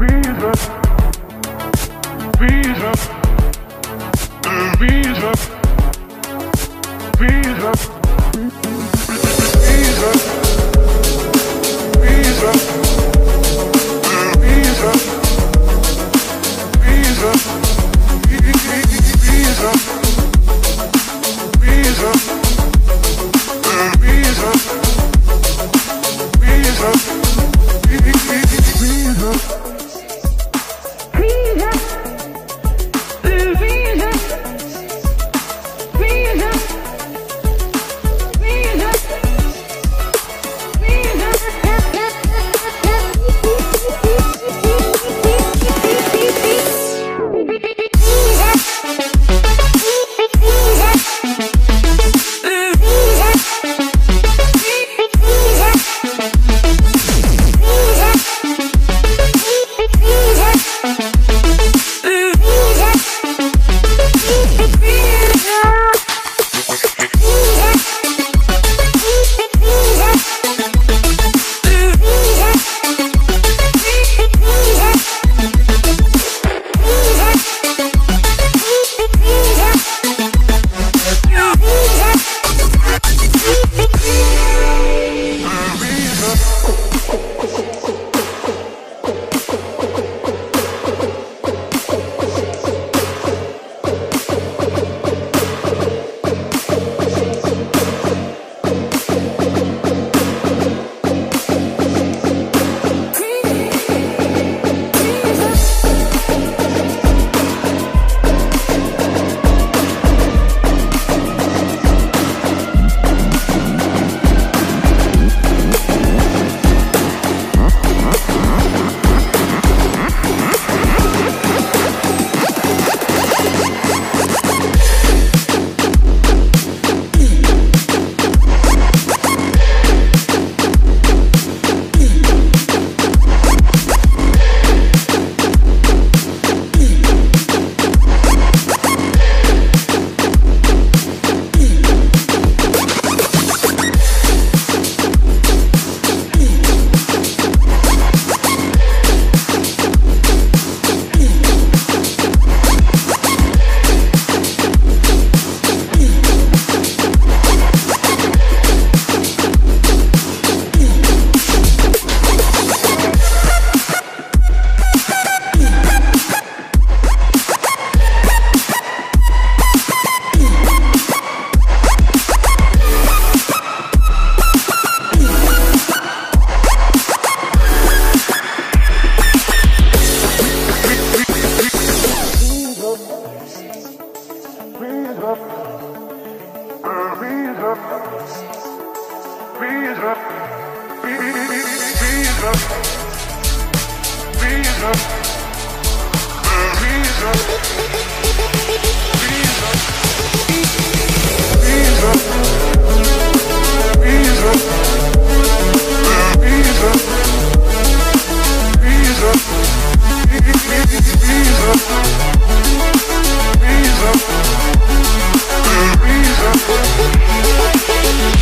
Visa, up. visa, up. Reason. Reason. Reason. reason, reason, reason.